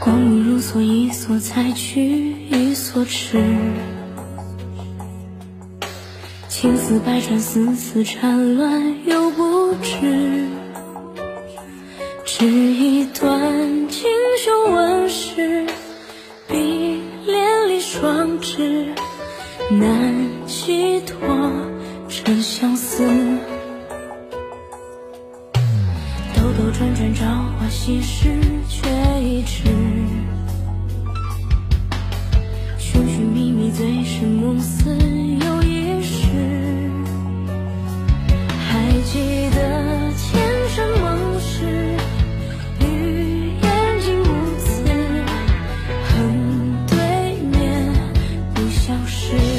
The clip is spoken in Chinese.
光阴如梭，一梭采去，一梭痴。情丝百转，丝丝缠乱又不知。织一段，锦绣纹饰，比连理双枝，难寄托这相思。兜兜转转，朝花夕拾，却已迟。醉生梦死又一世还记得前生盟誓欲言竟无词恨对面不相识